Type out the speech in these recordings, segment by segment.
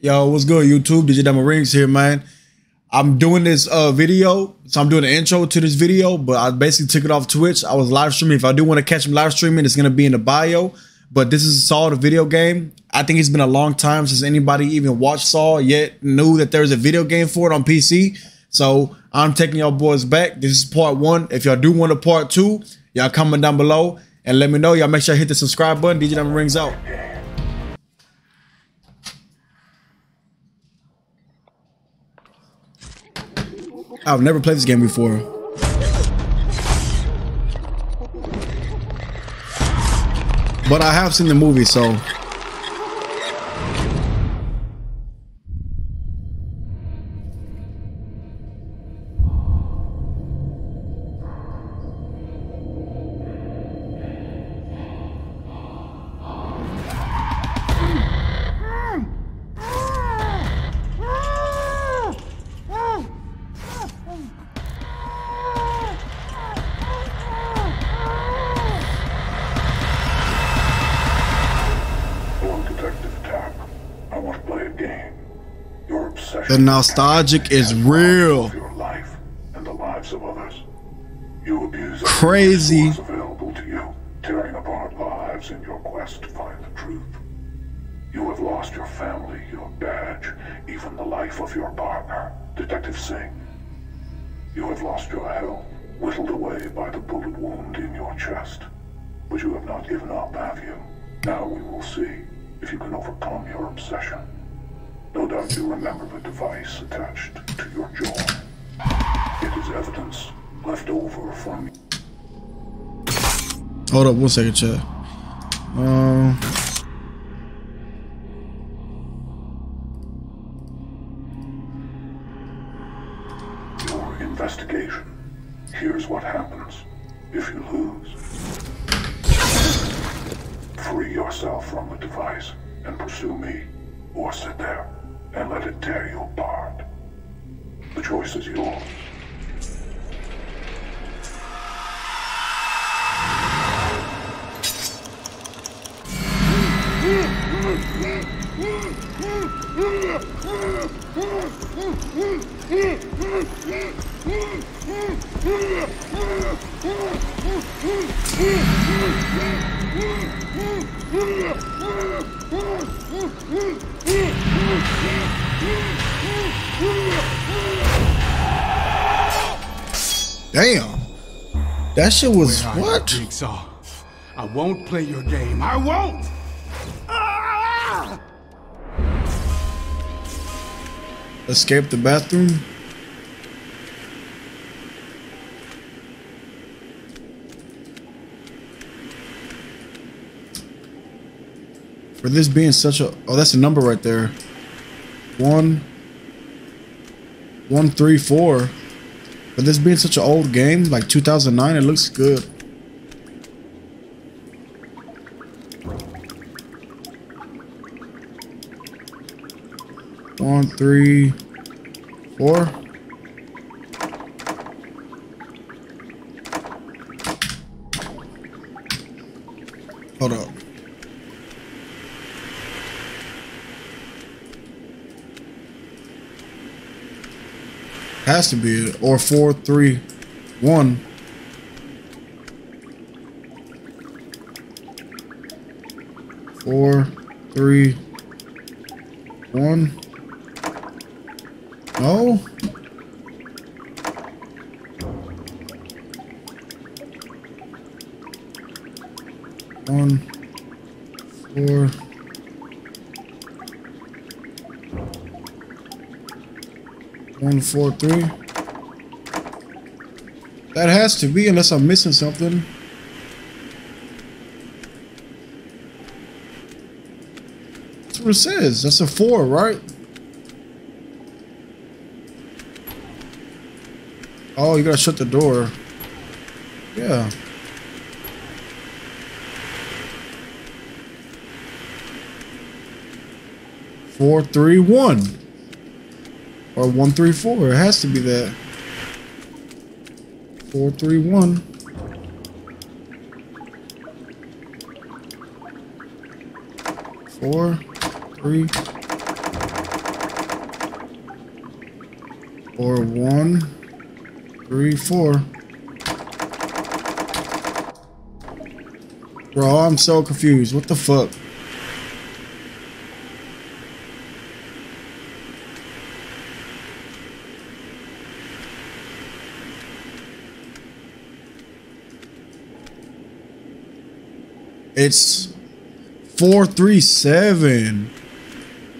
Yo, what's good, YouTube? DJ Diamond Rings here, man. I'm doing this uh video, so I'm doing an intro to this video, but I basically took it off Twitch. I was live streaming. If I do want to catch him live streaming, it's gonna be in the bio. But this is Saw the video game. I think it's been a long time since anybody even watched Saw yet knew that there's a video game for it on PC. So I'm taking y'all boys back. This is part one. If y'all do want a part two, y'all comment down below and let me know. Y'all make sure you hit the subscribe button. DJ Diamond Rings out. I've never played this game before. But I have seen the movie, so the nostalgic is real. Of one second, chat. Damn. That shit was what? Jigsaw. I won't play your game. I won't! Ah! Escape the bathroom. For this being such a oh, that's a number right there. One, one, three, four. For this being such an old game, like 2009, it looks good. One, three, four. Hold up. Has to be it. Or four, three, one. Four, three, one. No. One, four. One, four, three. That has to be, unless I'm missing something. That's what it says. That's a four, right? Oh, you gotta shut the door. Yeah. Four, three, one. Or 134. It has to be that. 431. Four, three, or one, three, four. Bro, I'm so confused. What the fuck? It's 437.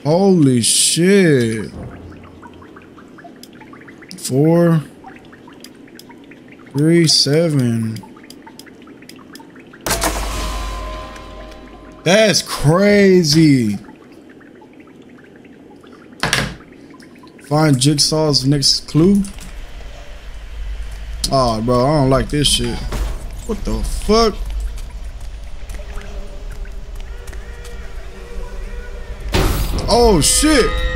Holy shit. Four, three, seven. That's crazy. Find Jigsaw's next clue. Oh, bro, I don't like this shit. What the fuck? Oh shit!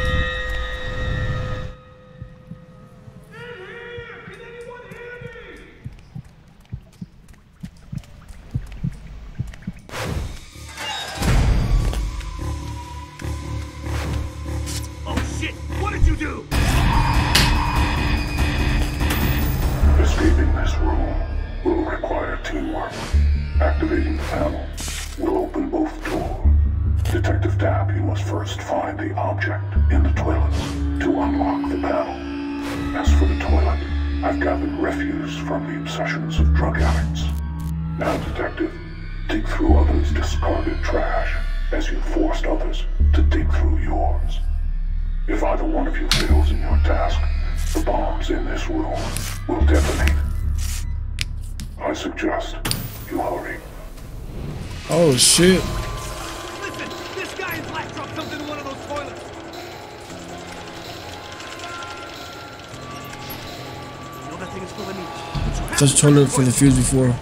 Touch for the fuse before.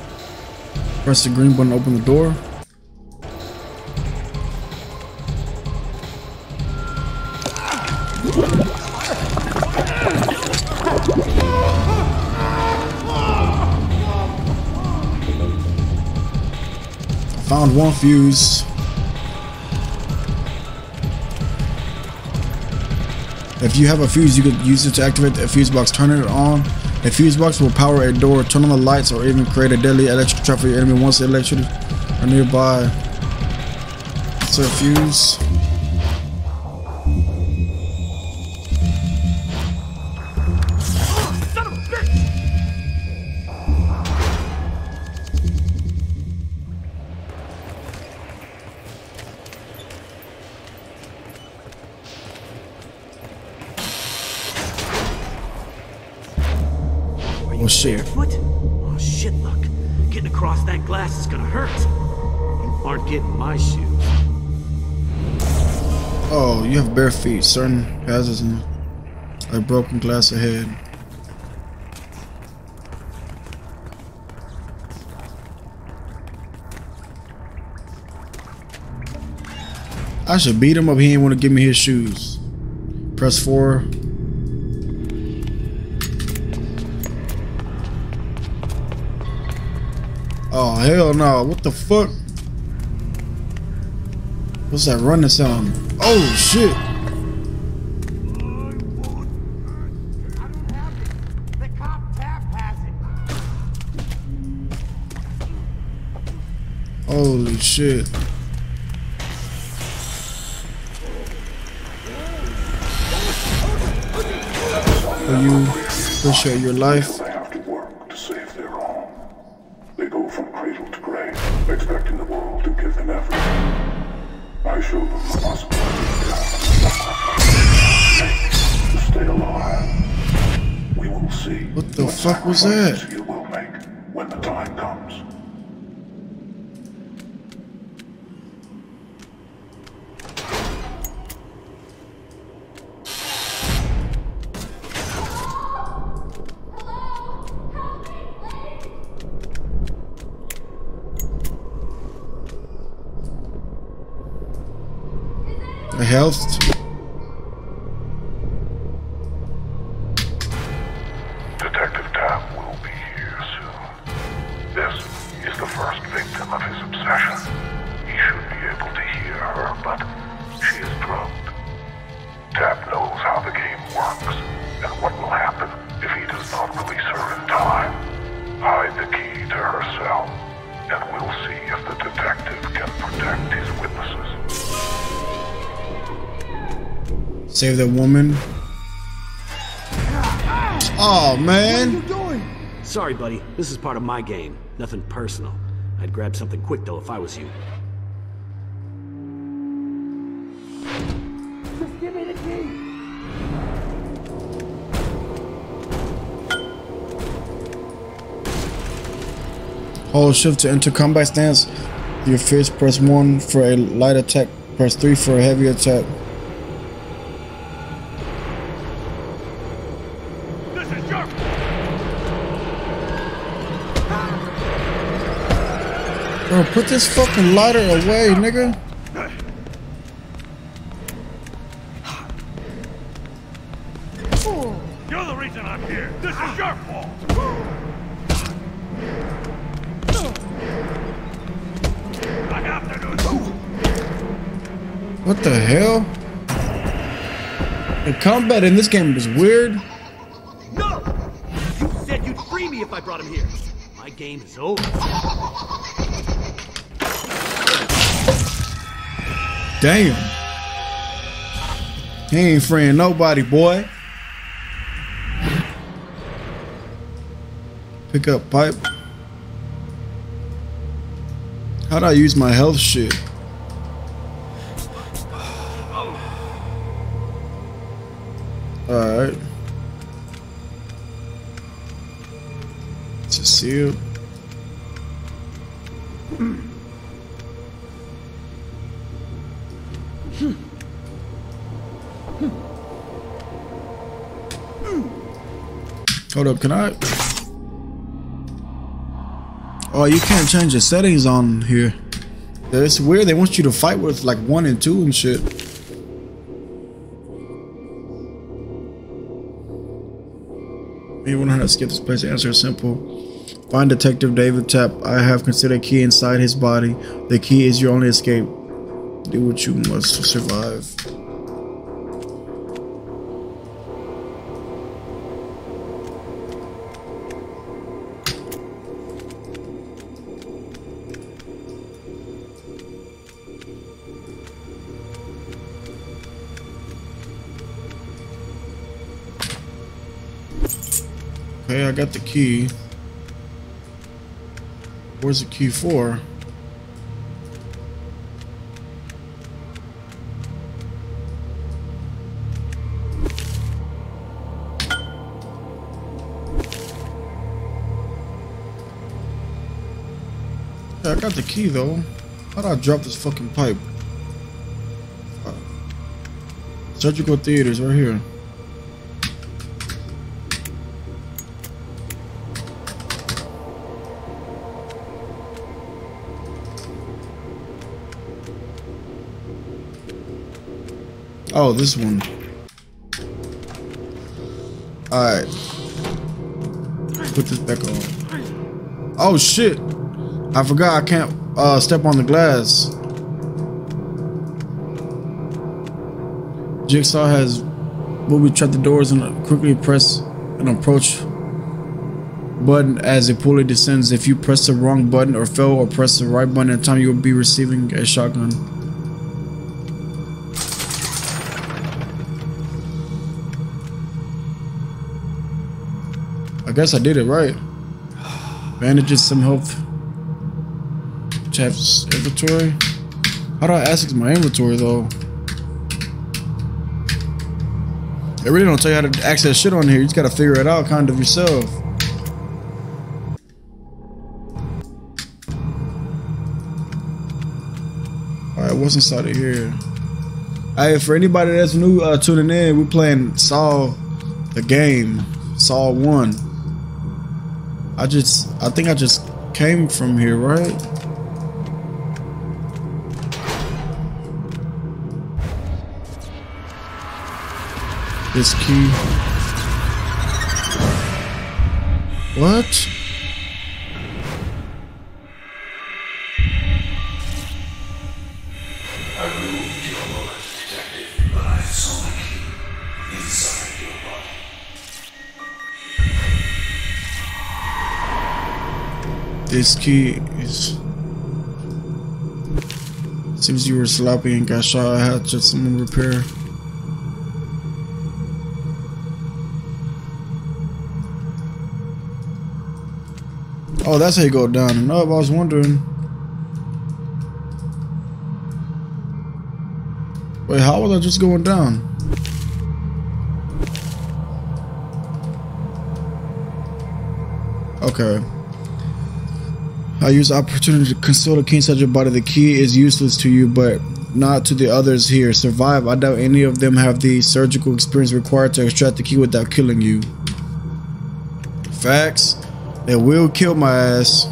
Press the green button to open the door. Found one fuse. If you have a fuse, you could use it to activate the fuse box. Turn it on. A fuse box will power a door, turn on the lights, or even create a deadly electric trap for your enemy once electricity are nearby. So fuse. shit. Oh, shit, look. Getting across that glass is gonna hurt. You aren't getting my shoes. Oh, you have bare feet. Certain hazards and like broken glass ahead. I should beat him up. He ain't want to give me his shoes. Press 4 hell no! What the fuck? What's that running sound? Oh shit! Holy shit! For you, appreciate your life. Fuck was that? Save that woman. Oh man. What are you doing? Sorry, buddy. This is part of my game. Nothing personal. I'd grab something quick, though, if I was you. Just give me the key. Hold shift to enter combat stance. Your fist, press 1 for a light attack, press 3 for a heavy attack. Bro, put this fucking lighter away, nigga. You're the reason I'm here. This is your fault. I have to do. What the hell? The combat in this game is weird. Game is over. Damn. He ain't freeing nobody, boy. Pick up pipe. How'd I use my health shit? Hold up, can I? Oh, you can't change the settings on here. It's weird. They want you to fight with like one and two and shit. You want to skip this place? The Answer is simple. Find Detective David Tapp. I have considered a key inside his body. The key is your only escape. Do what you must to survive. I got the key. Where's the key for? Yeah, I got the key though. How'd I drop this fucking pipe? Uh, surgical theaters right here. Oh, this one. Alright. Put this back on. Oh shit! I forgot I can't uh, step on the glass. Jigsaw has booby trap the doors and quickly press an approach button as it pulley descends. If you press the wrong button or fail or press the right button at a time, you will be receiving a shotgun. Guess I did it right. Bandages, some health. Chap's inventory. How do I access my inventory though? They really don't tell you how to access shit on here. You just gotta figure it out kind of yourself. Alright, what's inside of here? Hey, for anybody that's new uh, tuning in, we're playing Saw the game. Saw 1. I just, I think I just came from here, right? This key. What? risky. It's Seems you were sloppy and got shot. I had to some repair. Oh, that's how you go down and up. I was wondering. Wait, how was I just going down? Okay. I use the opportunity to console the king your body. The key is useless to you, but not to the others here. Survive. I doubt any of them have the surgical experience required to extract the key without killing you. Facts. It will kill my ass.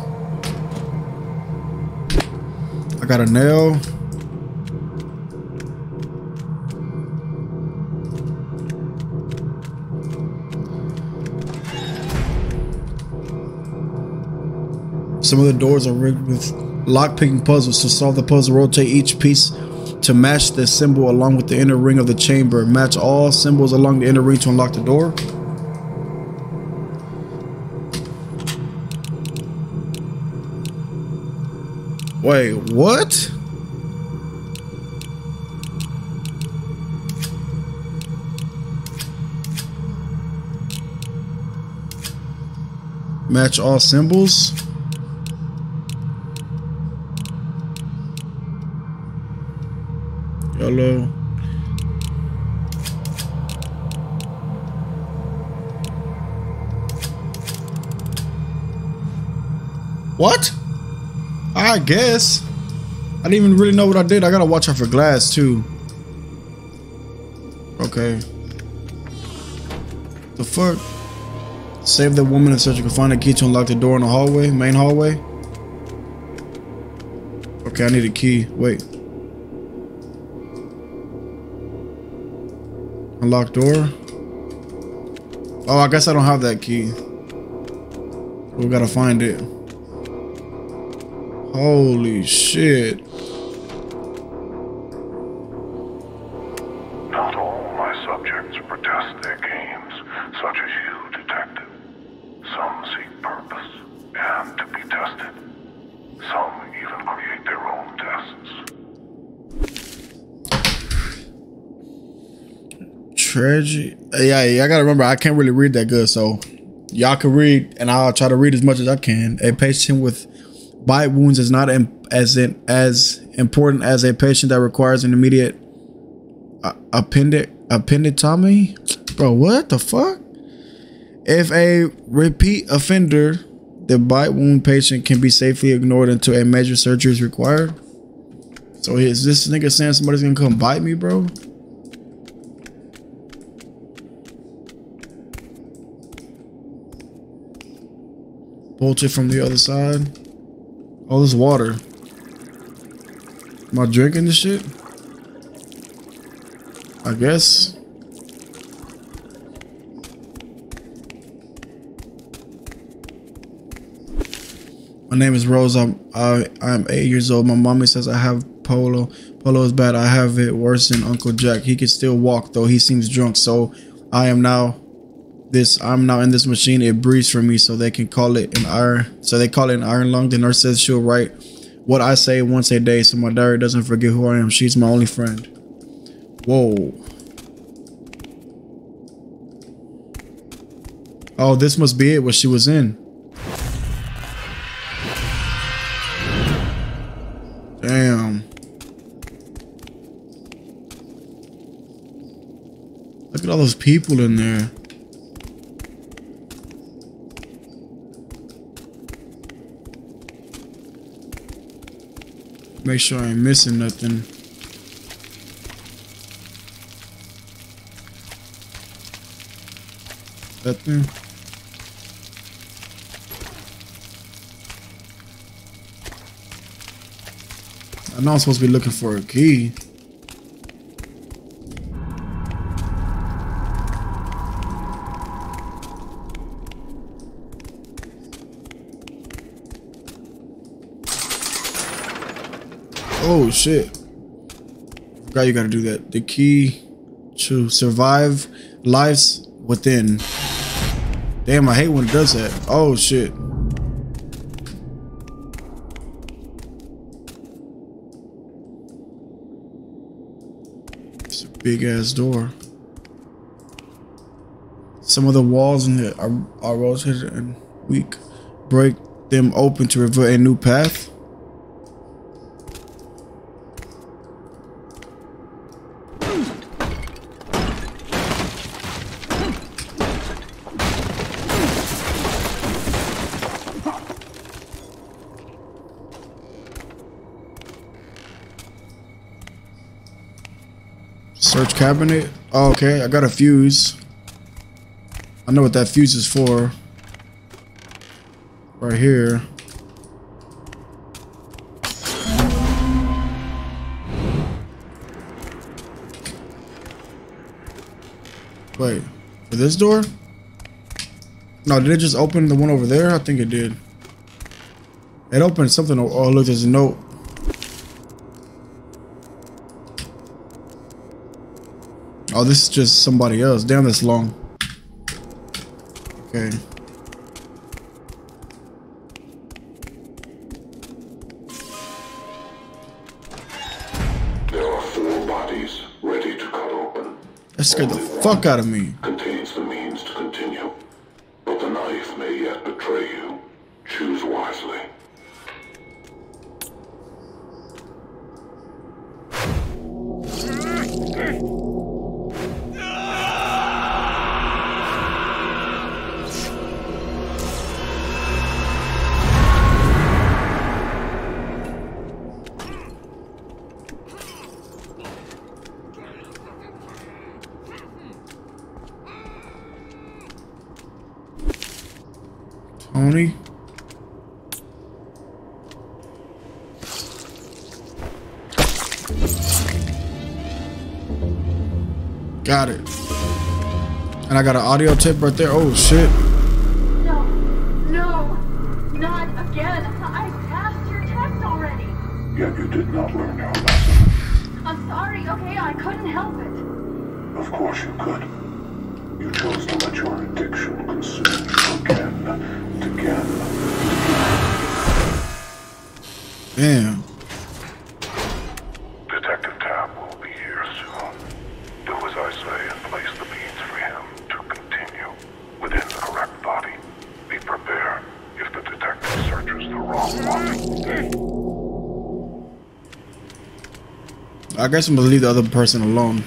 I got a nail. Some of the doors are rigged with lock-picking puzzles. To solve the puzzle, rotate each piece to match the symbol along with the inner ring of the chamber. Match all symbols along the inner ring to unlock the door. Wait, what? Match all symbols. What? I guess. I didn't even really know what I did. I gotta watch out for glass too. Okay. The fuck? Save the woman and search. You can find a key to unlock the door in the hallway, main hallway. Okay, I need a key. Wait. Unlock door. Oh, I guess I don't have that key. We gotta find it. Holy shit. Tragedy. Yeah, I gotta remember, I can't really read that good, so y'all can read, and I'll try to read as much as I can. A patient with bite wounds is not as in, as important as a patient that requires an immediate uh, appendix appendectomy. Bro, what the fuck? If a repeat offender, the bite wound patient can be safely ignored until a major surgery is required. So is this nigga saying somebody's gonna come bite me, bro? Bolted from the other side. Oh, this water. Am I drinking this shit? I guess. My name is Rose. I'm I I'm eight years old. My mommy says I have polo. Polo is bad. I have it worse than Uncle Jack. He can still walk though. He seems drunk. So I am now this I'm now in this machine. It breathes for me, so they can call it an iron. So they call it an iron lung. The nurse says she'll write what I say once a day, so my diary doesn't forget who I am. She's my only friend. Whoa. Oh, this must be it. What she was in. Damn. Look at all those people in there. Make sure I ain't missing nothing. Nothing. I know I'm supposed to be looking for a key. Oh shit. Forgot you gotta do that. The key to survive lives within. Damn, I hate when it does that. Oh shit. It's a big ass door. Some of the walls in here are, are rotated and weak. Break them open to reveal a new path. Search cabinet. Oh, okay, I got a fuse. I know what that fuse is for. Right here. Wait, for this door? No, did it just open the one over there? I think it did. It opened something. Oh, look, there's a note. Oh, this is just somebody else. Damn, that's long. Okay. There are four bodies ready to cut open. That scared the fuck out of me. Got it. And I got an audio tape right there. Oh shit. No, no, not again. I passed your test already. Yet you did not learn your lesson. I'm sorry, okay? I couldn't help it. Of course you could. You chose to let your addiction consume you again and again. Damn. Detective Tapp will be here soon. Do as I say and place the means for him to continue within the correct body. Be prepared if the detective searches the wrong one. I guess I'm gonna leave the other person alone.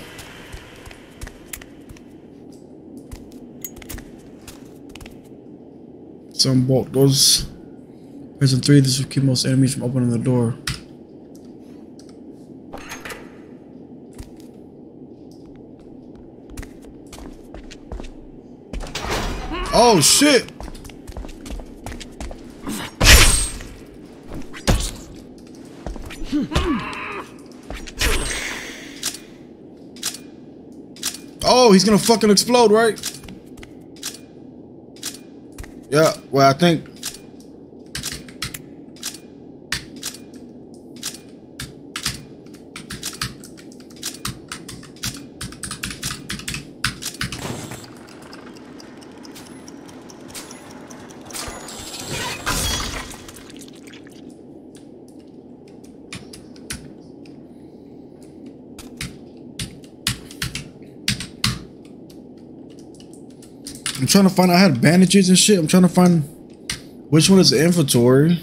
Some bolt goes. Prison 3, this will keep most enemies from opening the door. Oh shit! Oh, he's gonna fucking explode, right? Yeah, well, I think. I'm trying to find. I had bandages and shit. I'm trying to find which one is the inventory.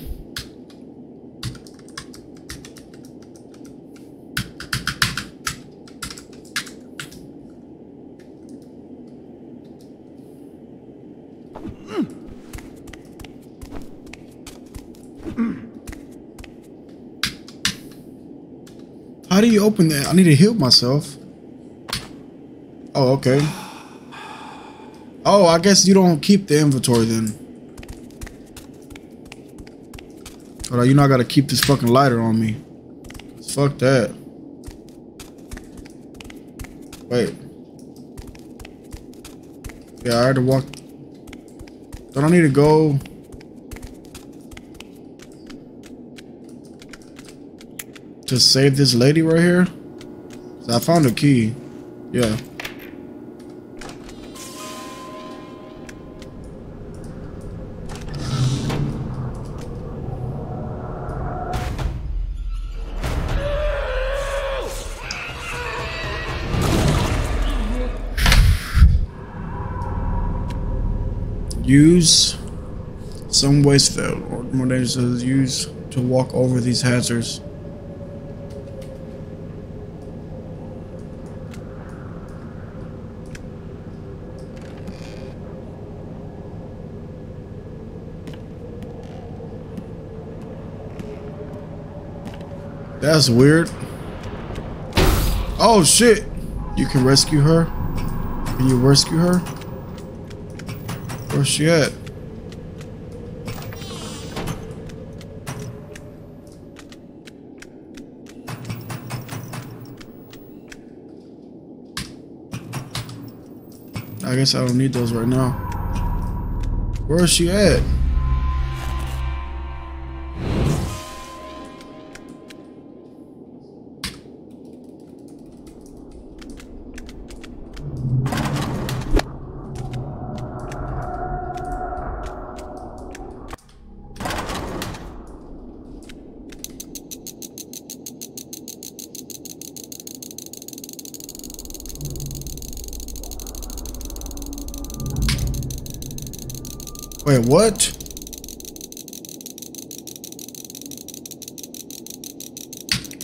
How do you open that? I need to heal myself. Oh, okay. Oh, I guess you don't keep the inventory then. But you know I gotta keep this fucking lighter on me. Fuck that. Wait. Yeah, I had to walk. Don't I need to go? To save this lady right here? So I found a key. Yeah. Use Some waste failed, or more dangerous is used to walk over these hazards. That's weird. Oh shit! You can rescue her? Can you rescue her? Oh, Where's she at? I guess I don't need those right now. Where is she at? What?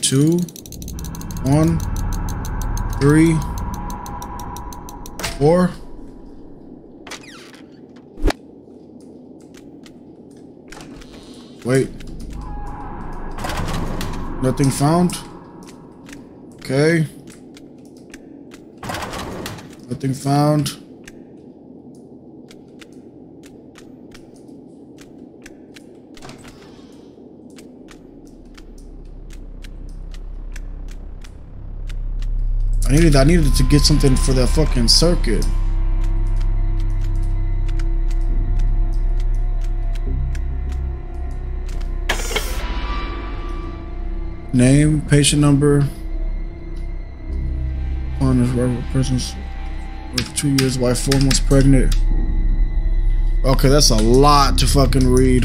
Two, one, three, four. Wait. Nothing found? Okay. Nothing found. I needed I needed to get something for that fucking circuit. Name, patient number. On his regular person's with two years, wife four months pregnant. Okay, that's a lot to fucking read.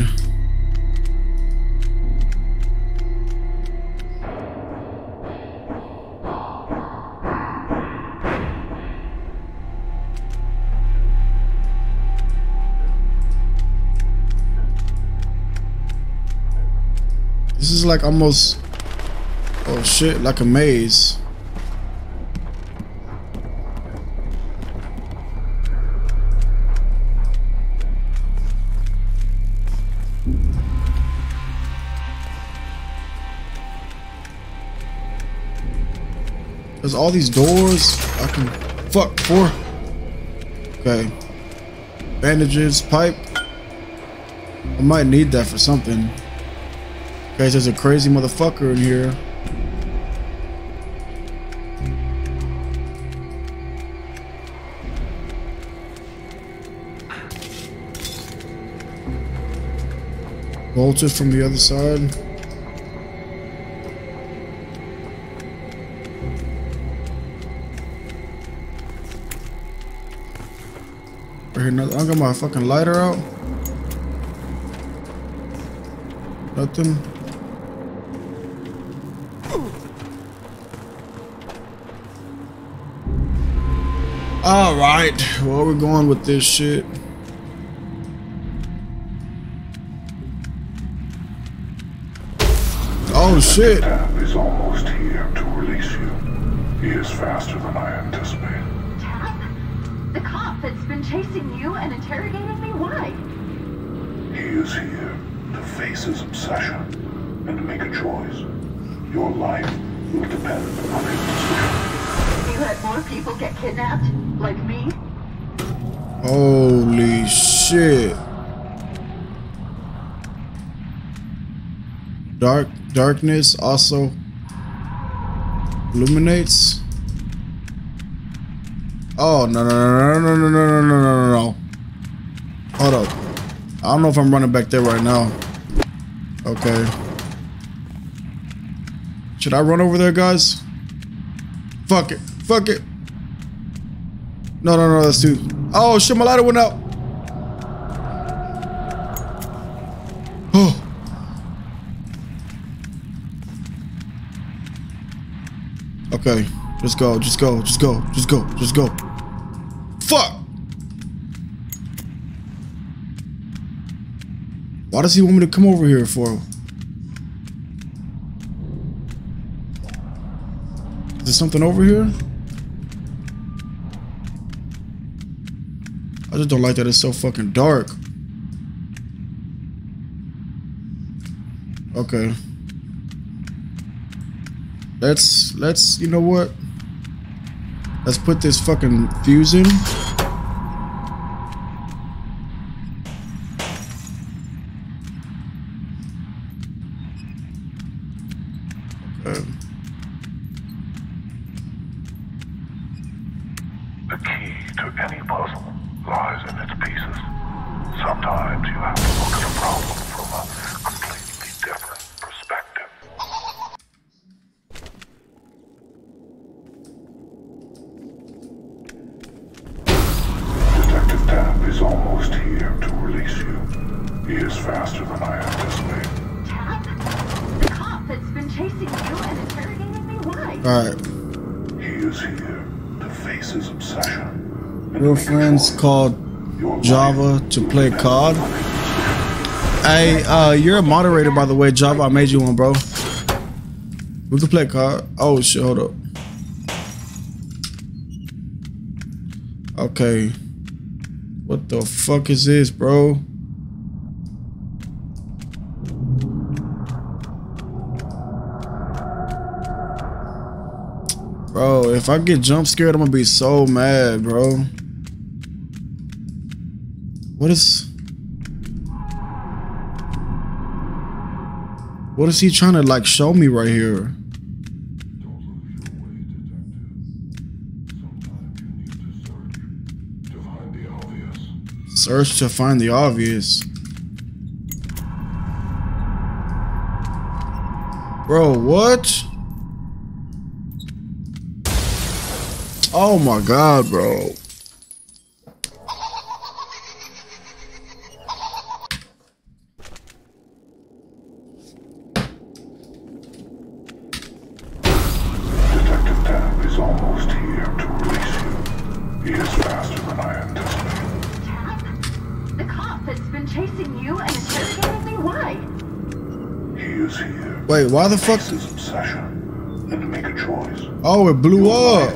Like almost oh shit, like a maze. There's all these doors. I can fuck four. Okay. Bandages, pipe. I might need that for something. Guys, there's a crazy motherfucker in here. Bolted from the other side. Right here, nothing. I got my fucking lighter out. Nothing. All right, where we going with this shit? Oh shit! Tapp is almost here to release you. He is faster than I anticipated. Tapp? The cop that's been chasing you and interrogating me? Why? He is here to face his obsession and to make a choice. Your life will depend on his decision. You let more people get kidnapped? Like me? Holy shit! Dark darkness also illuminates. Oh no no no no no no no no no no no! Hold up! I don't know if I'm running back there right now. Okay. Should I run over there, guys? Fuck it! Fuck it! No no no! That's too. Oh shit! My lighter went out. Oh. Okay, just go, just go, just go, just go, just go. Fuck! Why does he want me to come over here for? Is there something over here? Just don't like that it's so fucking dark. Okay. Let's let's you know what? Let's put this fucking fuse in. Called Java to play COD. Hey, uh, you're a moderator by the way, Java. I made you one, bro. We can play COD. Oh shit, hold up. Okay. What the fuck is this, bro? Bro, if I get jump scared, I'm gonna be so mad, bro. What is... What is he trying to like show me right here? Search to find the obvious. Bro, what? Oh my god, bro. Wait, why the fuck? his obsession to make a choice. Oh, it blew up.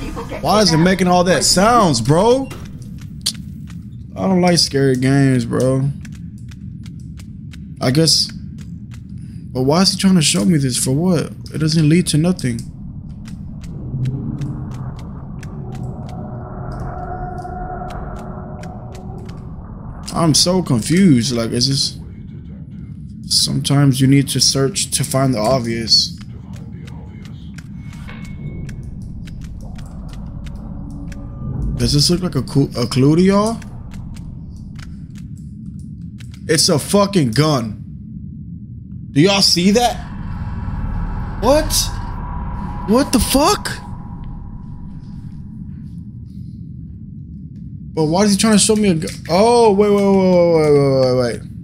People get Why is it making all that sounds, bro? I don't like scary games, bro. I guess. But why is he trying to show me this for what? It doesn't lead to nothing. I'm so confused. Like, is this. Sometimes you need to search to find the obvious. Does this look like a, a clue to y'all? It's a fucking gun. Do y'all see that? What? What the fuck? But why is he trying to show me a gun? Oh, wait, wait, wait, wait, wait, wait, wait, wait.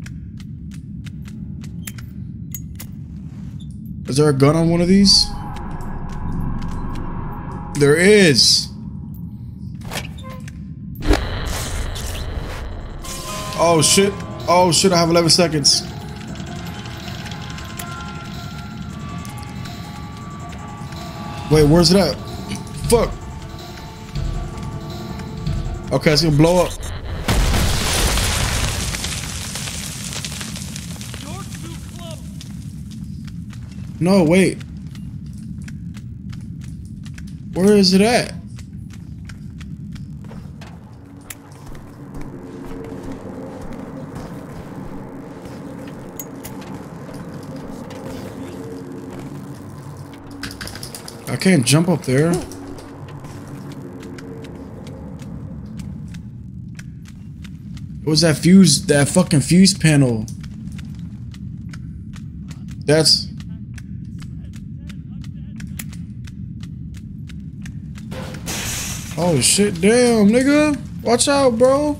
Is there a gun on one of these? There is. Oh shit. Oh shit, I have 11 seconds. Wait, where's it at? Fuck. Okay, it's gonna blow up. No, wait. Where is it at? I can't jump up there. What was that fuse? That fucking fuse panel. That's. Oh shit, damn, nigga. Watch out, bro.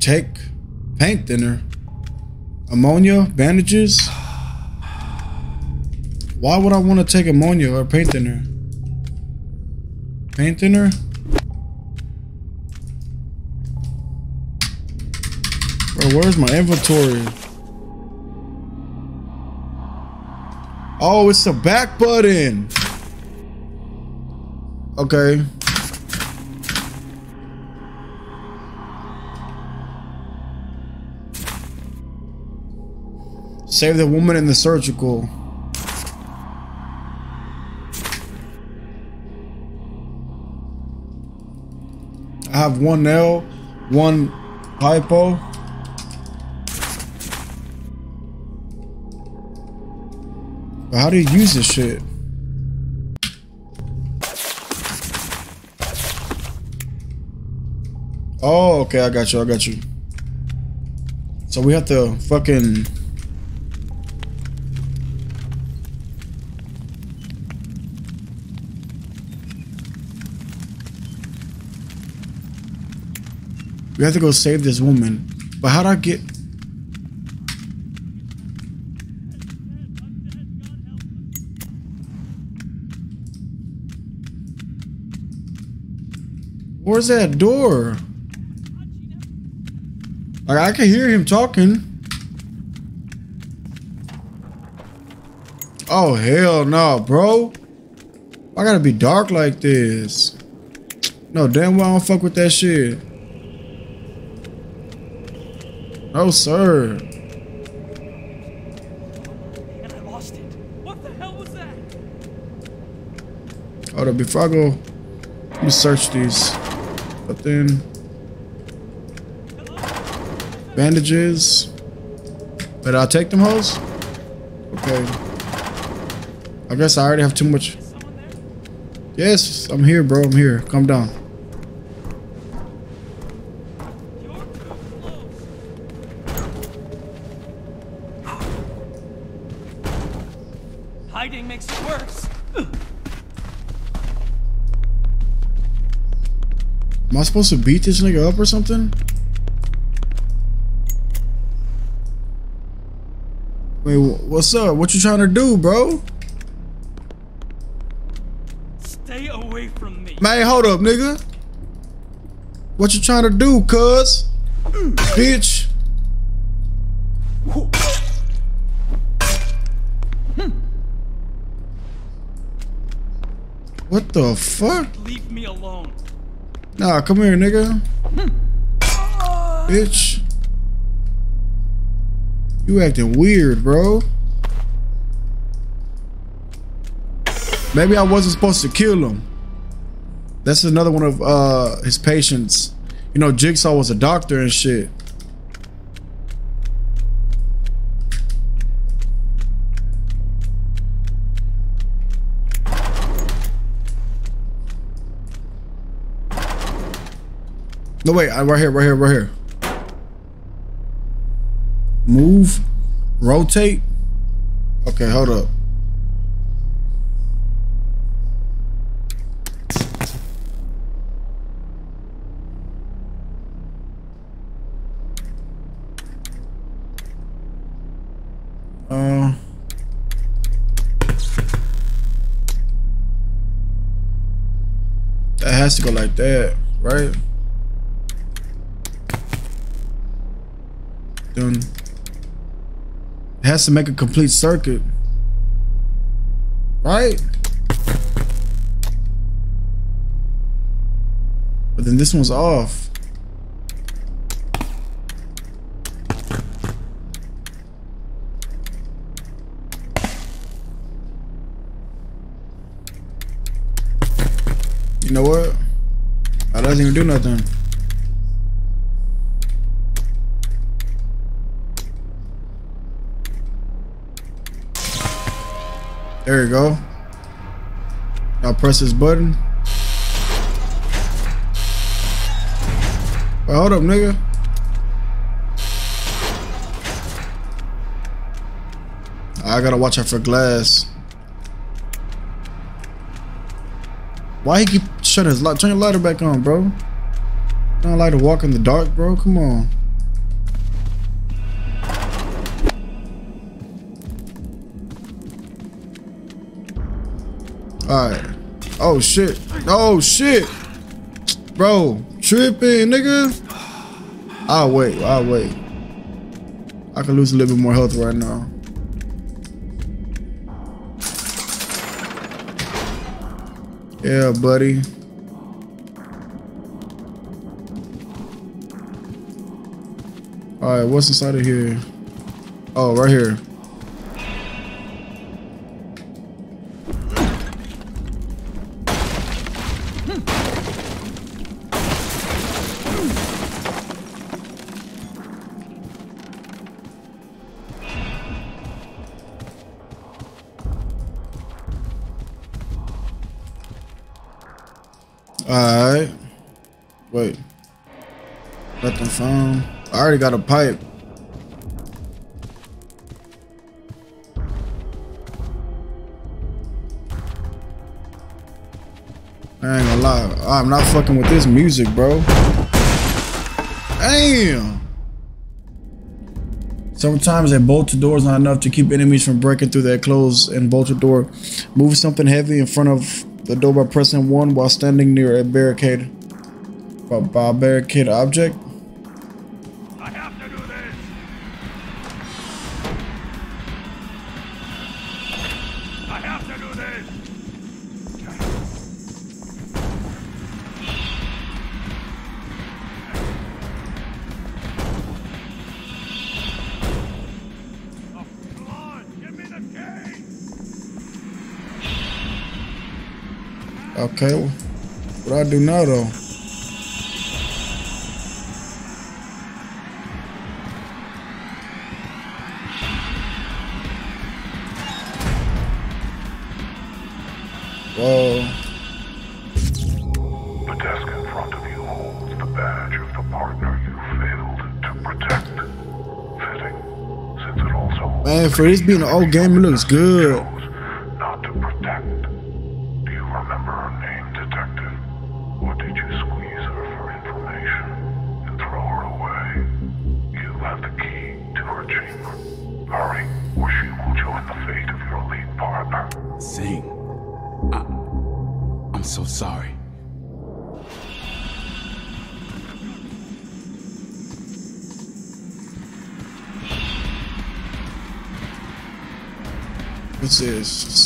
Take paint thinner. Ammonia, bandages. Why would I want to take ammonia or paint thinner? Paint thinner? Where's my inventory? Oh, it's the back button. Okay. Save the woman in the surgical. I have one nail, one hypo. But how do you use this shit? Oh, okay, I got you, I got you. So we have to fucking We have to go save this woman. But how do I get... Where's that door? Like, I can hear him talking. Oh, hell no, bro. I gotta be dark like this. No, damn well I don't fuck with that shit. No, sir. And I lost it. What the hell was that? Hold up, before I go, let me search these. But then, bandages. But I'll take them, hoes? Okay. I guess I already have too much. Yes, I'm here, bro. I'm here. Calm down. You're too close. Hiding makes it worse. Am I supposed to beat this nigga up or something? Wait, what's up? What you trying to do, bro? Stay away from me. Man, hold up, nigga. What you trying to do, cuz? Bitch. What the fuck? Leave me alone. Nah, come here, nigga. Bitch. You acting weird, bro. Maybe I wasn't supposed to kill him. That's another one of uh his patients. You know, Jigsaw was a doctor and shit. No, wait, I'm right here, right here, right here. Move, rotate. Okay, hold up. Uh, that has to go like that, right? Done. It has to make a complete circuit. Right? But then this one's off. You know what? That doesn't even do nothing. There you go. Now press this button. Wait, hold up, nigga. I gotta watch out for glass. Why he keep shutting his light? Turn your lighter back on, bro. I don't like to walk in the dark, bro. Come on. Alright. Oh shit. Oh shit. Bro, tripping, nigga. I'll wait. I'll wait. I can lose a little bit more health right now. Yeah, buddy. Alright, what's inside of here? Oh, right here. Found. I already got a pipe. I ain't gonna lie. I'm not fucking with this music, bro. Damn. Sometimes a bolted door is not enough to keep enemies from breaking through that closed and bolted door. Move something heavy in front of the door by pressing 1 while standing near a barricade. By, by barricade object. Okay. What I do now though? Whoa. The desk in front of you holds the badge of the partner you failed to protect. Fitting, since it also Man, for this being an old game, it looks good.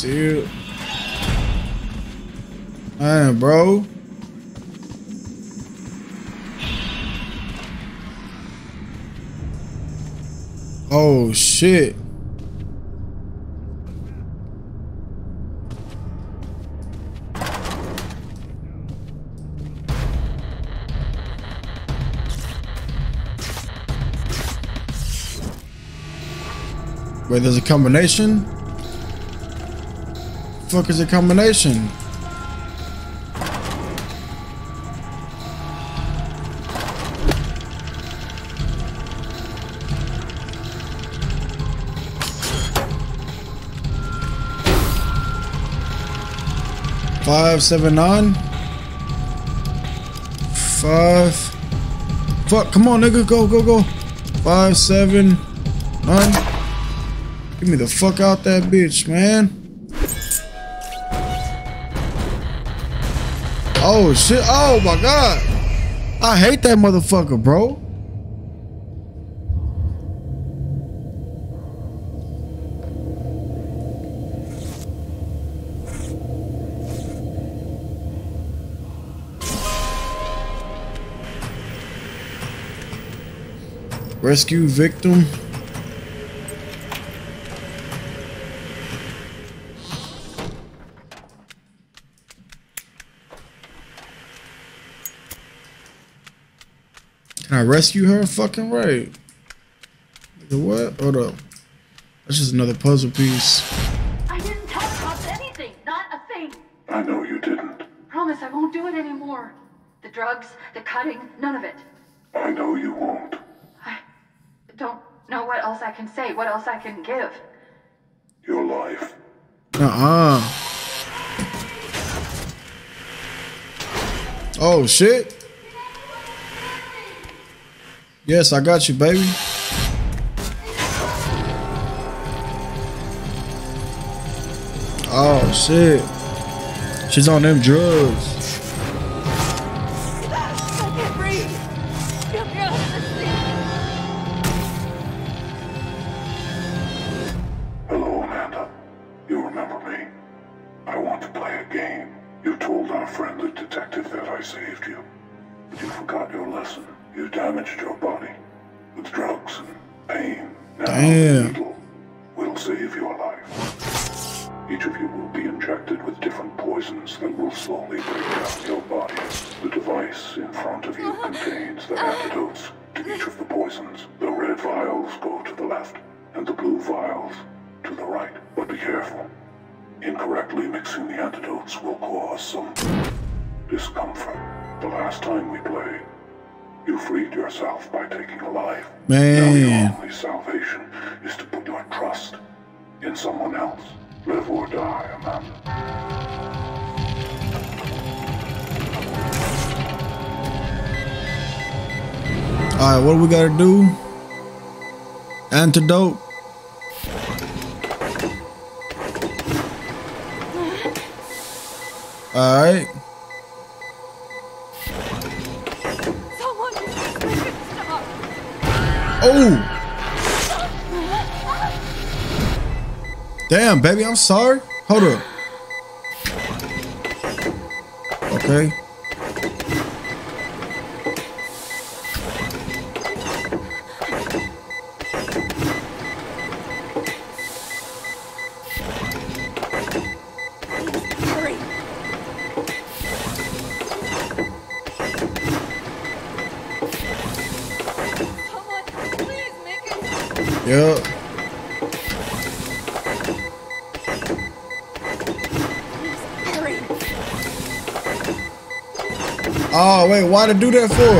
Seal. Man, bro. Oh shit. Wait, there's a combination? Fuck is a combination? Five seven nine. Five. Fuck! Come on, nigga, go go go. Five seven nine. Get me the fuck out that bitch, man. Oh shit! Oh my god! I hate that motherfucker, bro. Rescue victim. I rescue her? Fucking right. The what? Hold up. That's just another puzzle piece. I didn't touch Pops anything, not a thing. I know you didn't. Promise I won't do it anymore. The drugs, the cutting, none of it. I know you won't. I don't know what else I can say, what else I can give. Your life. Uh-uh. Oh shit. Yes, I got you, baby. Oh shit. She's on them drugs. Each of you will be injected with different poisons that will slowly break down your body. The device in front of you uh-huh. contains the uh-huh. antidotes to each of the poisons. The red vials go to the left, and the blue vials to the right. But be careful. Incorrectly mixing the antidotes will cause some discomfort. The last time we played, you freed yourself by taking a life. Now Man. your only salvation is to put your trust in someone else. Live or die, Amanda. All right, what do we gotta do? Antidote. All right. Someone please make it stop. Oh. Damn, baby, I'm sorry. Hold up. Okay. Why to do that for?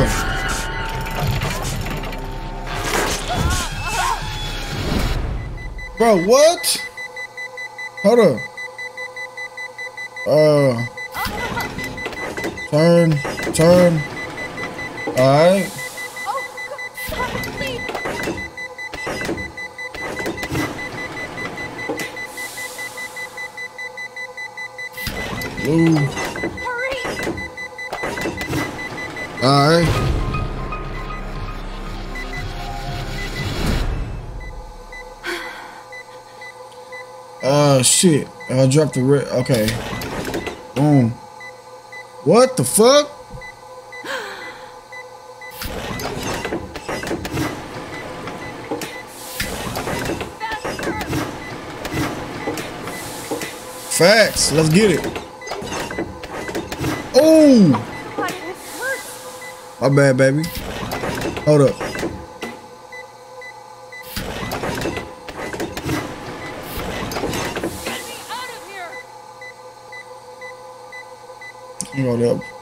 Bro, what? Hold up. Uh, turn, turn. All shit. Oh, I dropped the red. Okay. Boom. What the fuck? Facts. Let's get it. Oh, my bad, baby. Hold up. Get me out of here. Hold up.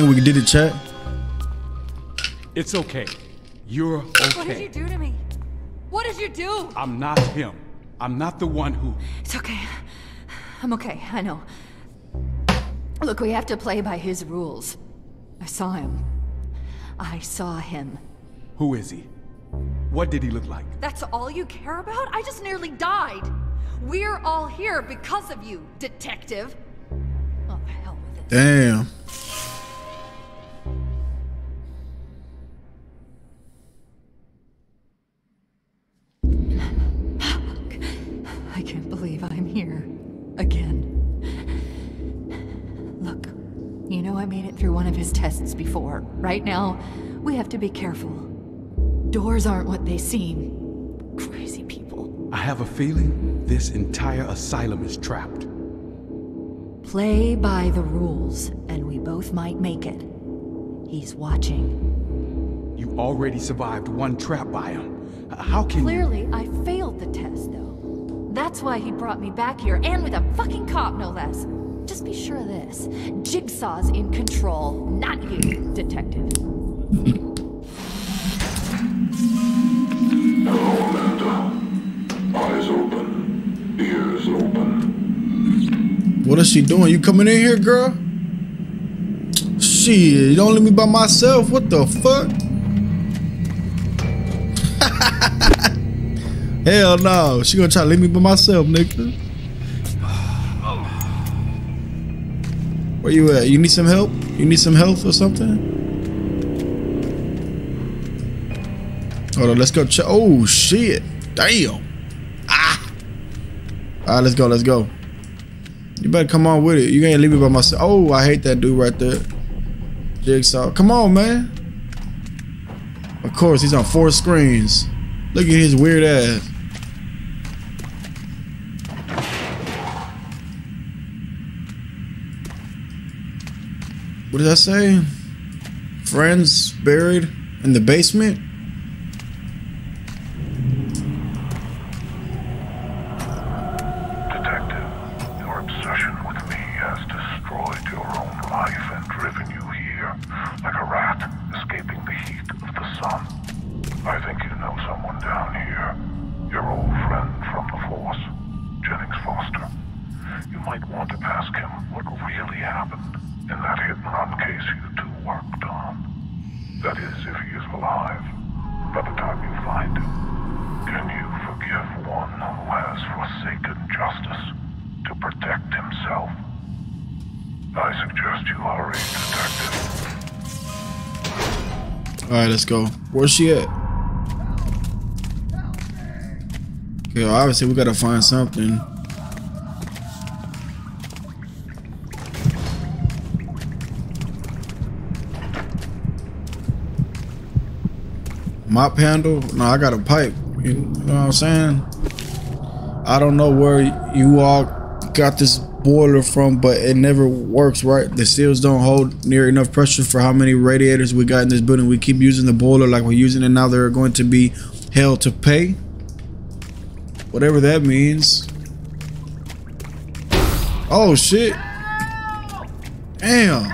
Think we did it, chat. It's okay. You're okay. What did you do to me? What did you do? I'm not him. I'm not the one who. It's okay. I'm okay. I know. Look, we have to play by his rules. I saw him. I saw him. Who is he? What did he look like? That's all you care about? I just nearly died. We're all here because of you, detective. Oh, the hell with it. Damn. Right now, we have to be careful. Doors aren't what they seem. Crazy people. I have a feeling this entire asylum is trapped. Play by the rules, and we both might make it. He's watching. You already survived one trap by him. How can you... Clearly, I failed the test, though. That's why he brought me back here, and with a fucking cop, no less. Just be sure of this. Jigsaw's in control, not you, detective. Hello, Amanda. Eyes open, ears open. What is she doing? You coming in here, girl? Shit, you don't leave me by myself. What the fuck? Hell no. She gonna try to leave me by myself, nigga. Where you at? You need some help? You need some health or something? Hold on, let's go check. Oh shit. Damn. Ah. Alright, let's go, let's go. You better come on with it. You can't leave me by myself. Oh, I hate that dude right there. Jigsaw. Come on, man. Of course, he's on four screens. Look at his weird ass. What did I say? Friends buried in the basement? Detective, your obsession with me has destroyed your own life and driven you here like a rat escaping the heat of the sun. I think you know someone down here. Your old friend from the Force, Jennings Foster. You might want to ask him what really happened in that hit and run case you two worked on. That is, if he is alive. By the time you find him, can you forgive one who has forsaken justice to protect himself? I suggest you hurry, detective. Alright, let's go. Where's she at? Okay, obviously we gotta find something. Mop handle? No, I got a pipe. You know what I'm saying? I don't know where you all got this boiler from, but it never works right. The seals don't hold near enough pressure for how many radiators we got in this building. We keep using the boiler like we're using it now. They're going to be hell to pay. Whatever that means. Oh shit. Damn.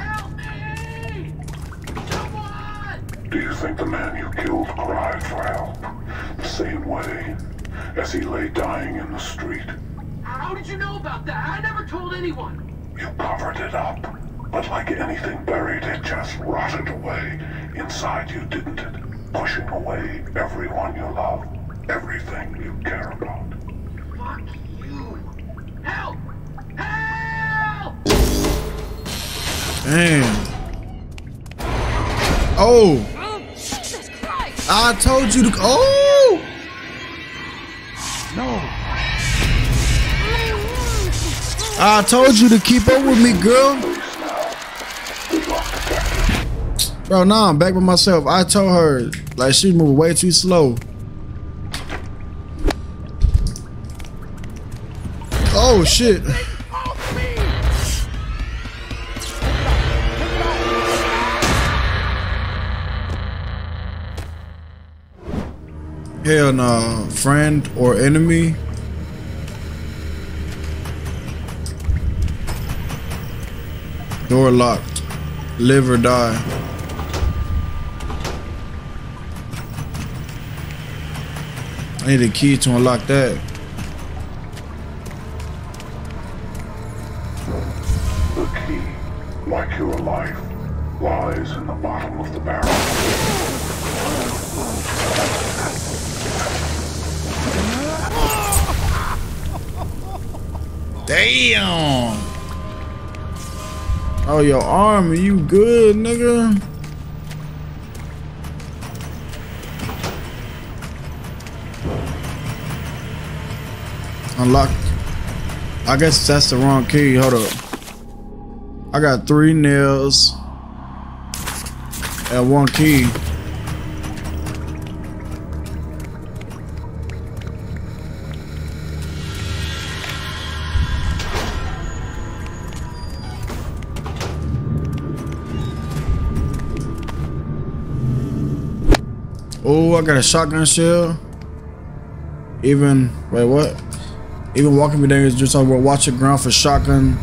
Do you think the man you killed cried for help? The same way as he lay dying in the street. How did you know about that? I never told anyone. You covered it up. But like anything buried, it just rotted away. Inside you, didn't it? Pushing away everyone you love, everything you care about. Fuck you. Help! Help! Damn. Oh. oh Jesus Christ! I told you to. Oh. No! I told you to keep up with me, girl. Bro, nah, I'm back with myself. I told her, like, she's moving way too slow. Oh, shit. Hell no, friend or enemy. Door locked. Live or die. I need a key to unlock that. The key, like your life, lies in the bottom of the barrel. Damn. Oh, your arm, are you good, nigga? Unlocked. I guess that's the wrong key. Hold up. I got three nails and one key. Oh, I got a shotgun shell. Even wait, what? Even walking dangerous. Just like watch the ground for shotgun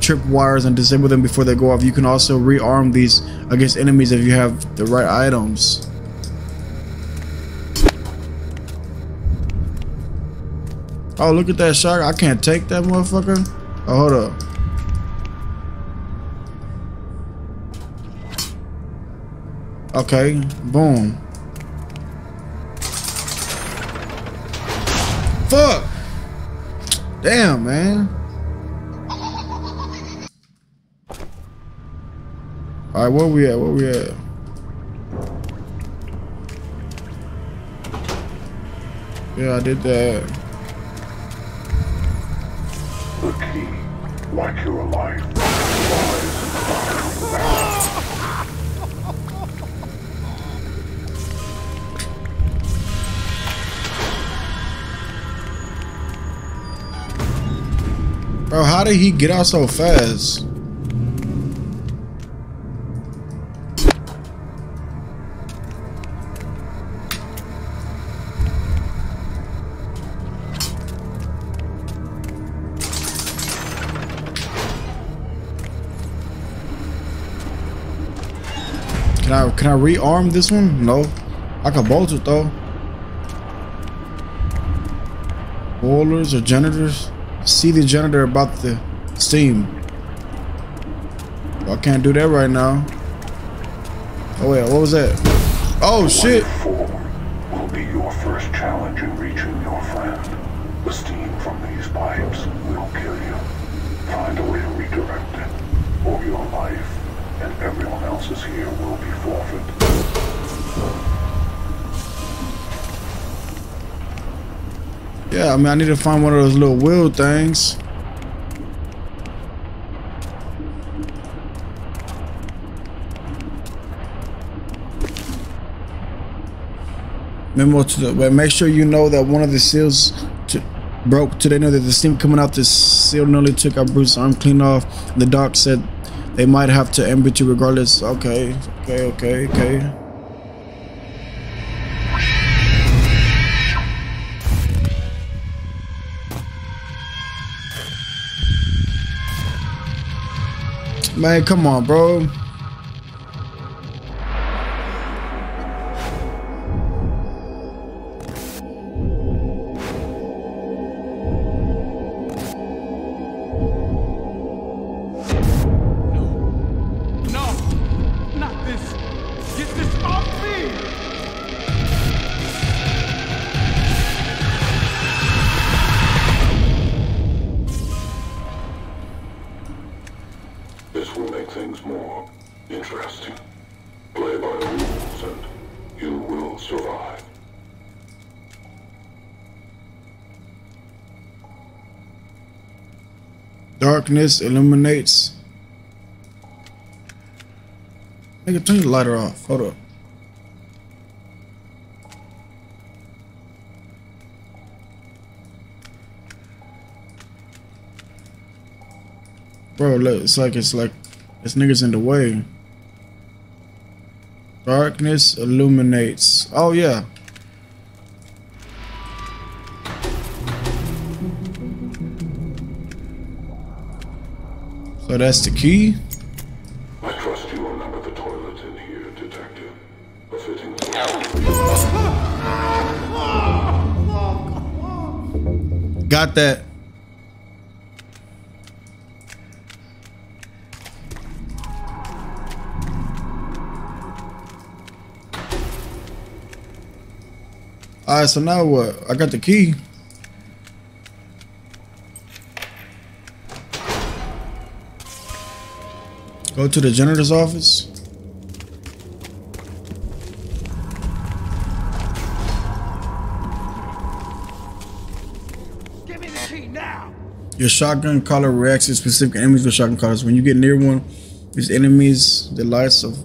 trip wires and disable them before they go off. You can also rearm these against enemies if you have the right items. Oh, look at that shot. I can't take that motherfucker. Oh, hold up. Okay, boom. Damn, man. Alright, where we at? Where we at? Yeah, I did that. The key, like your life, Bro, how did he get out so fast? Can I can I rearm this one? No. I can bolt it though. Boilers or janitors? See the janitor about the steam. Well, I can't do that right now. Oh wait, what was that? Oh shit! Way forward will be your first challenge in reaching your friend. The steam from these pipes will kill you. Find a way to redirect it, or your life and everyone else's here will be forfeit. Yeah, I mean I need to find one of those little wheel things. Memo to the but make sure you know that one of the seals to, broke today know that the steam coming out this seal nearly took out Bruce's arm clean off. The doc said they might have to ambute you regardless. Okay, okay, okay, okay. Man, come on, bro. Darkness illuminates. Nigga, turn the lighter off. Hold up. Bro, look, it's like it's like this nigga's in the way. Darkness illuminates. Oh yeah. So that's the key. I trust you remember the toilet in here, Detective. A fitting Got that. Alright, so now what? I got the key. Go to the janitor's office. Give me the key now! Your shotgun collar reacts to specific enemies with shotgun collars. When you get near one, these enemies, the lights of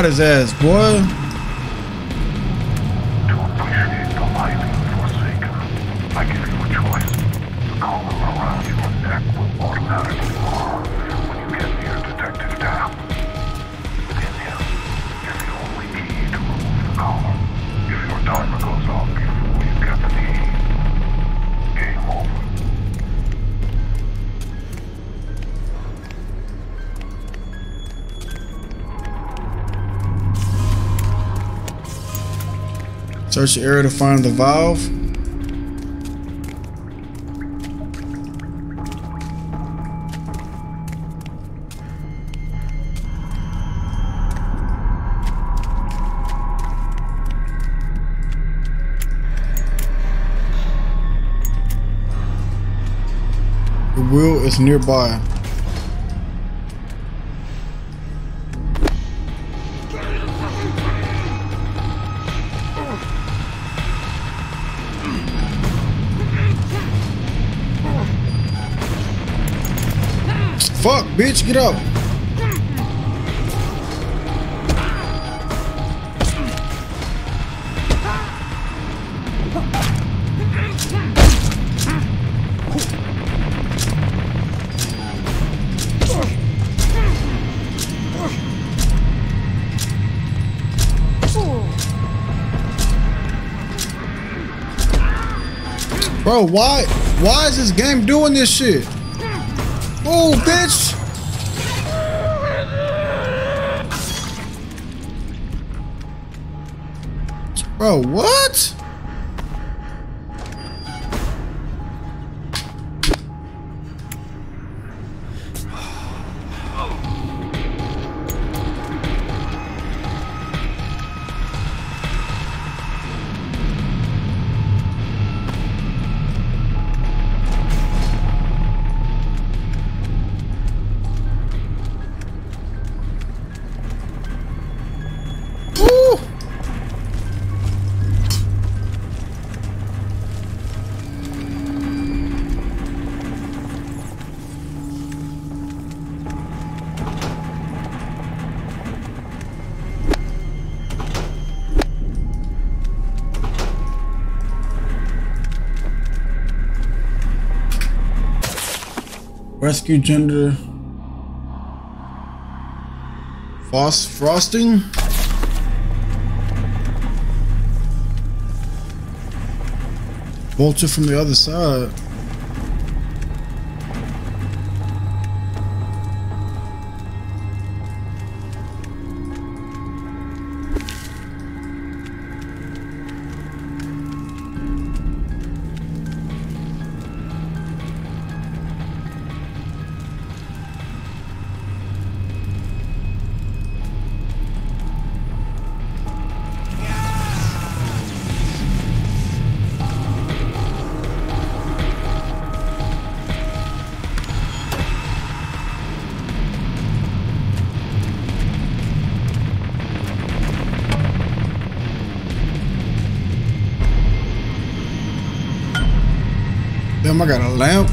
Got his ass, boy. Search the area to find the valve. The wheel is nearby. Bitch, get up. Bro, why why is this game doing this shit? Oh, bitch! Bro, what? Rescue gender. Frost frosting? Vulture from the other side. Lamp.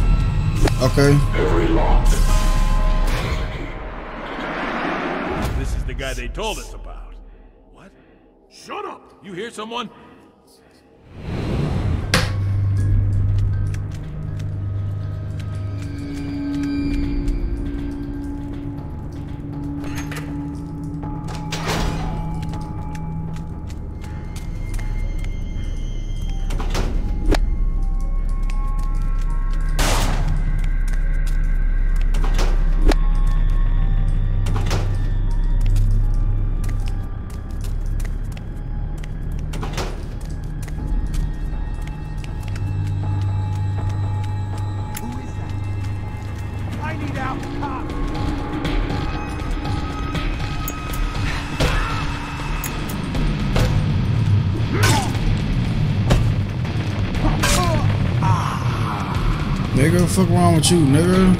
Fuck wrong with you, nigga?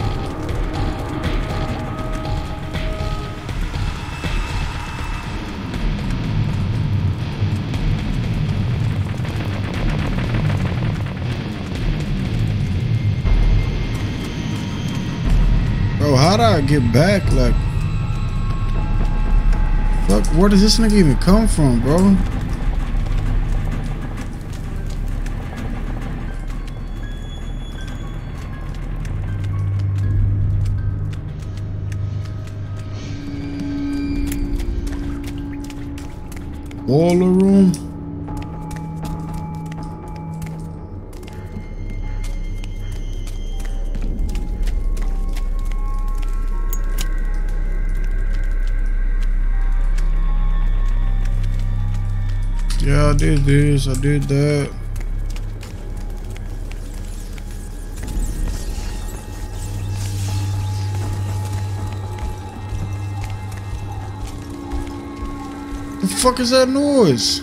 Bro, how would I get back? Like, Fuck, where does this nigga even come from, bro? Did this, I did that. The fuck is that noise?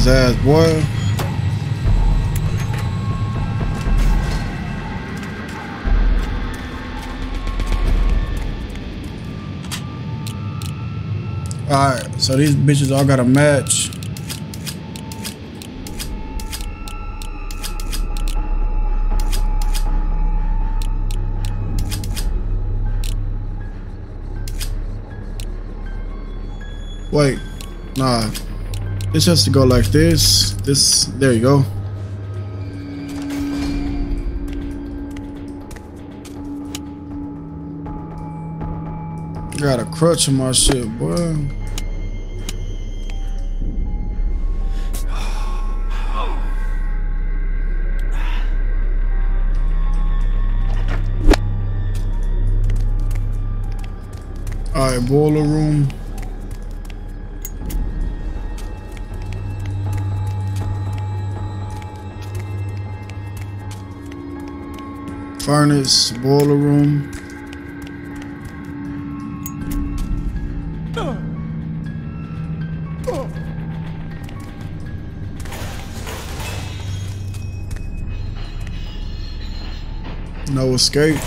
His ass, boy. Alright, so these bitches all got a match. Wait, nah. This has to go like this. This, there you go. Got a crutch in my shit, boy. Alright, boiler room. Furnace, boiler room. No escape.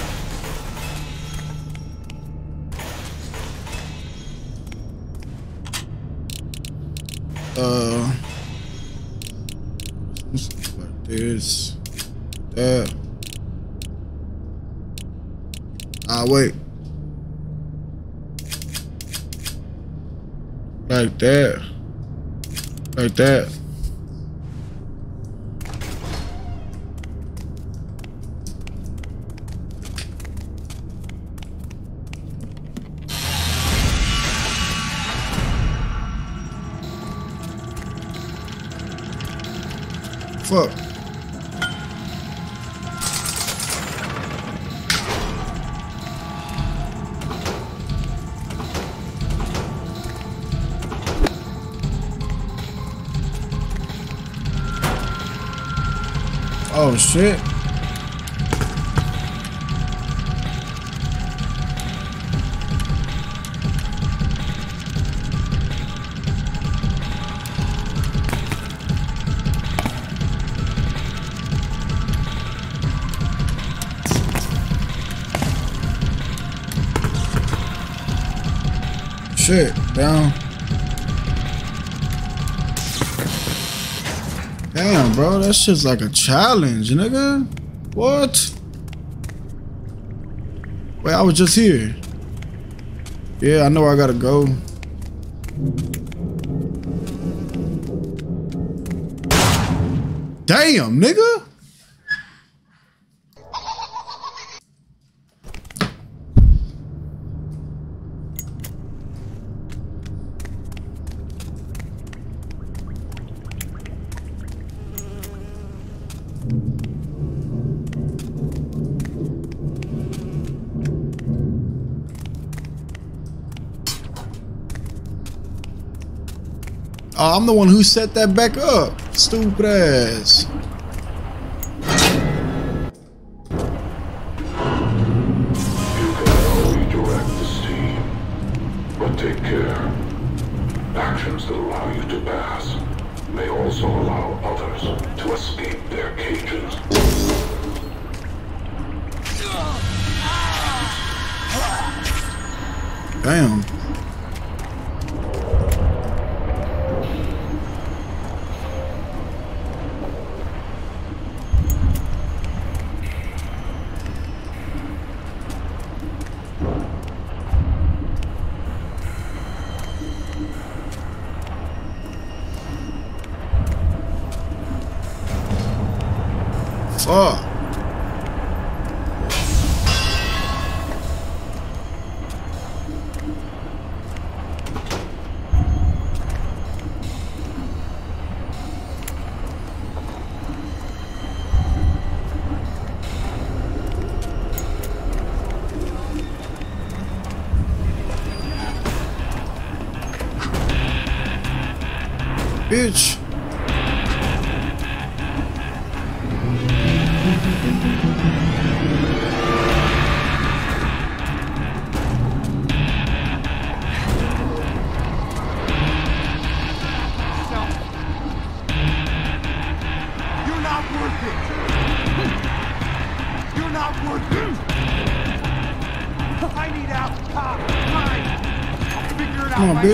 Like that. Like that. Shit's like a challenge, nigga. What? Wait, I was just here. Yeah, I know I gotta go. Damn, nigga. I'm the one who set that back up. Stupid ass.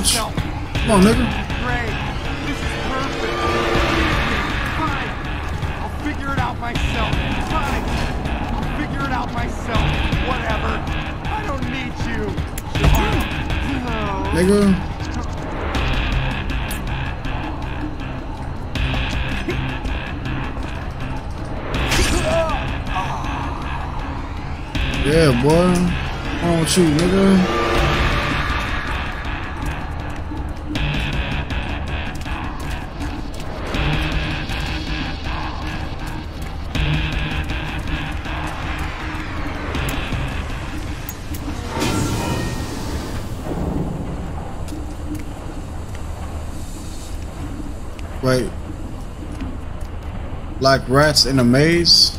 Bitch. Come on, nigga. I'll figure it out myself. Fine. I'll figure it out myself. Whatever. I don't need you. Nigga. Yeah, boy. Wrong with you, nigga? Like rats in a maze?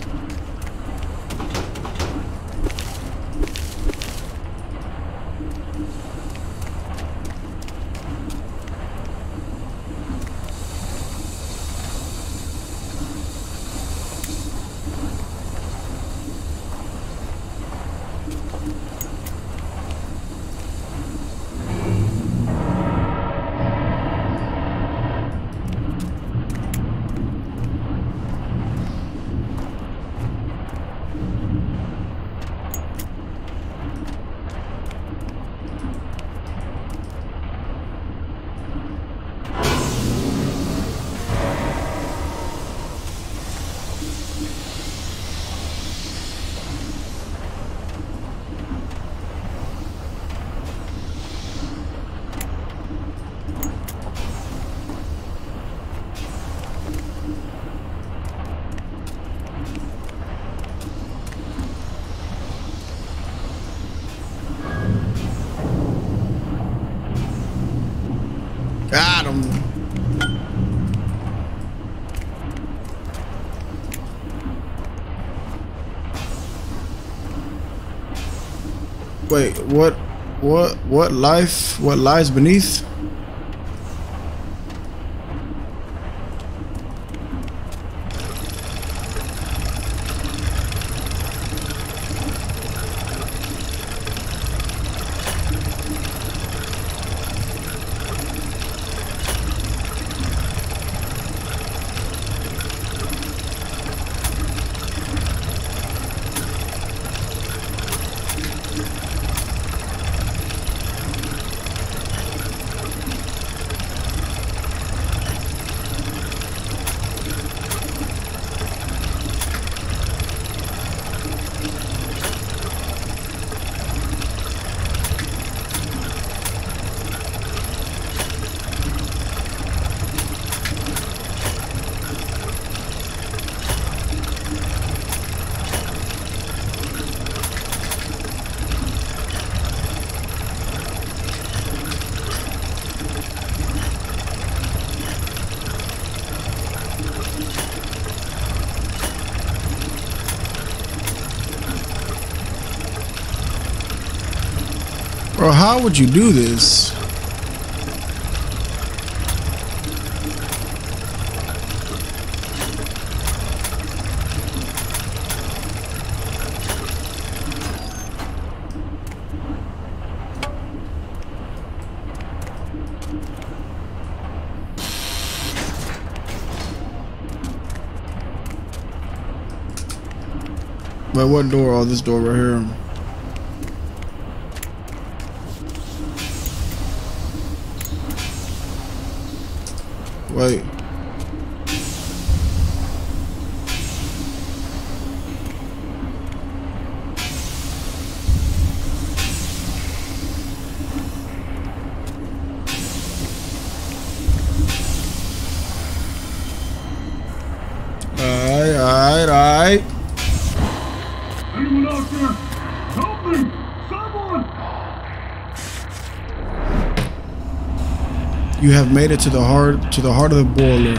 What what what life what lies beneath? How would you do this? Wait, what door? Oh, this door right here. Wait. Alright, alright, alright. Anyone out there? Help me! Someone! You have made it to the heart to the heart of the boiler.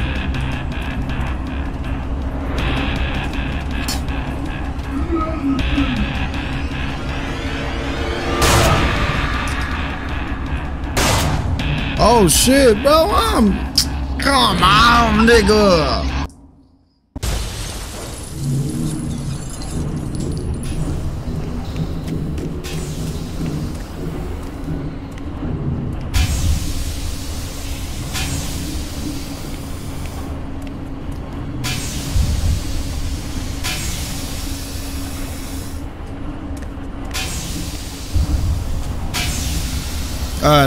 Oh shit, bro. I'm come on, nigga. All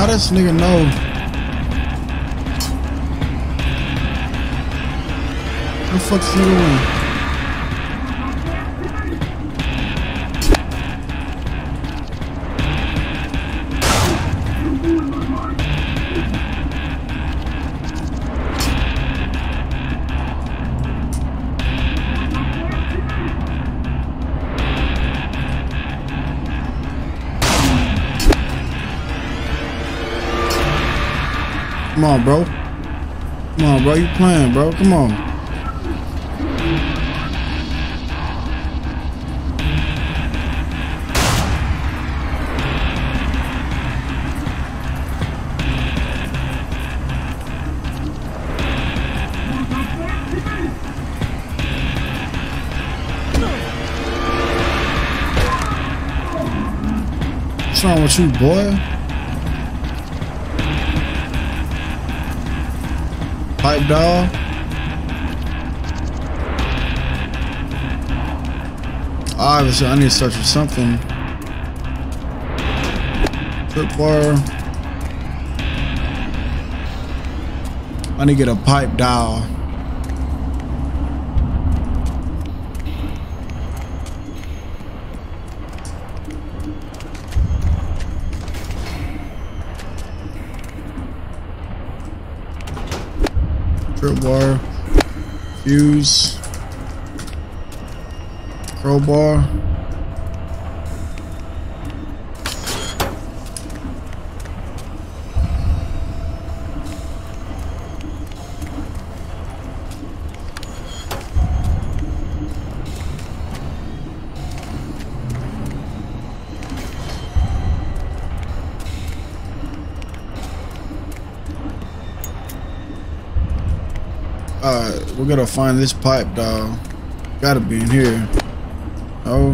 How does nigga know? Where the fuck this nigga Come on, bro. Come on, bro. You playing, bro. Come on. What's wrong with you, boy? Pipe dog. Obviously, I need to search for something. Tripwire. I need to get a pipe dial. Tripwire. Fuse. Crowbar. We're gonna find this pipe, dog. Gotta be in here. Oh.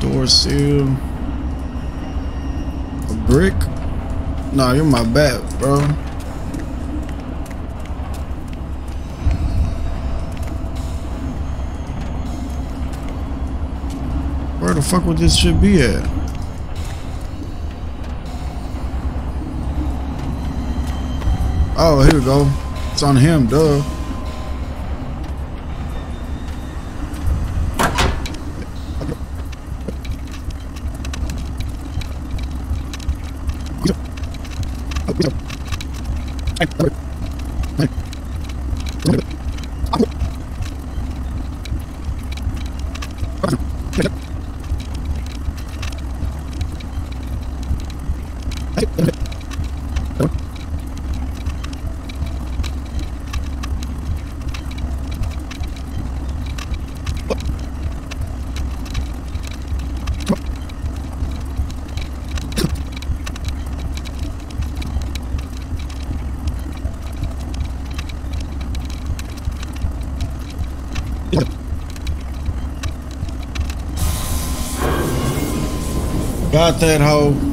Door seal. A brick? Nah, you're my bat, bro. Where the fuck would this shit be at? Oh, here we go. It's on him, duh. That hoe.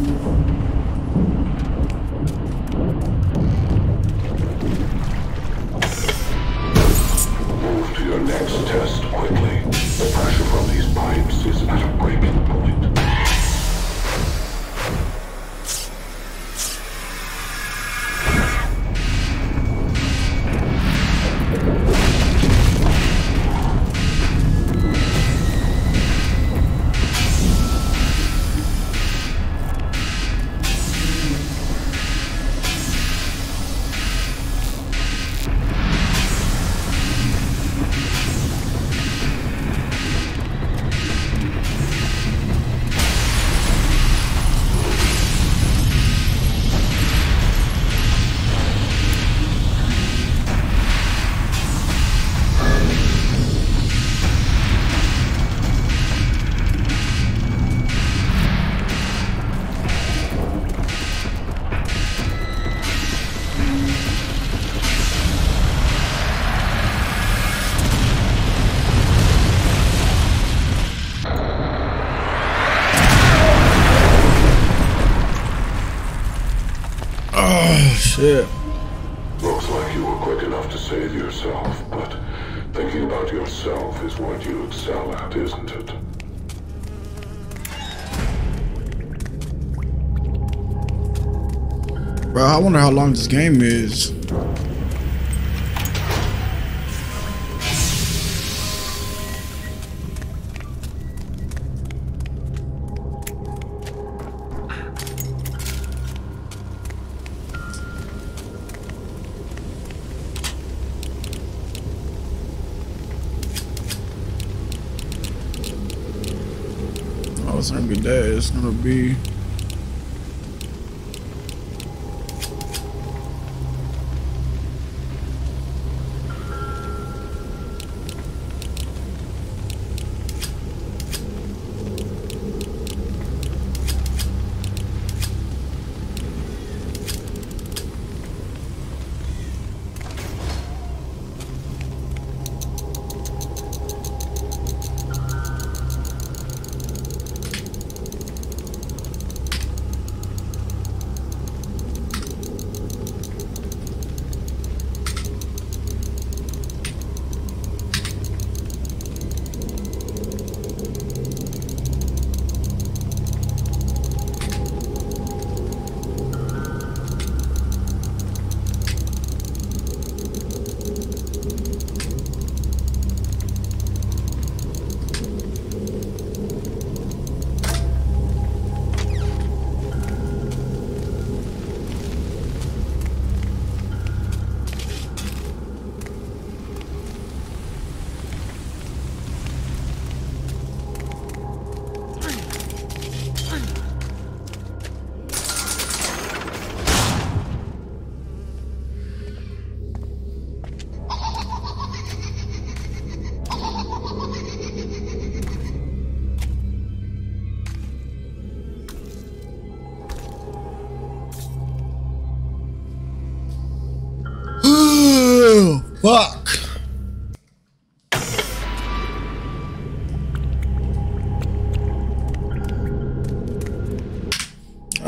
This game is. Oh, it's gonna be. It's gonna be.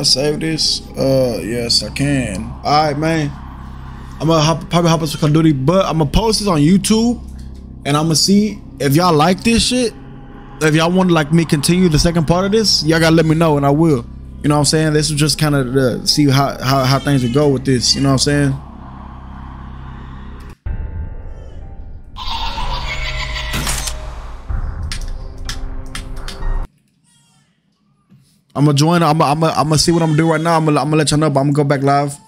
Save this? Uh, yes, I can. All right, man. I'm gonna hop, probably hop some Call of Duty, but I'm gonna post this on YouTube, and I'm gonna see if y'all like this shit. if y'all want to like me continue the second part of this, y'all gotta let me know and I will. You know what I'm saying? This was just kind of see how, how how things would go with this. You know what I'm saying? I'm gonna join. I'm gonna, I'm I'm see what I'm gonna do right now. I'm gonna, I'm gonna let y'all know, but I'm gonna go back live.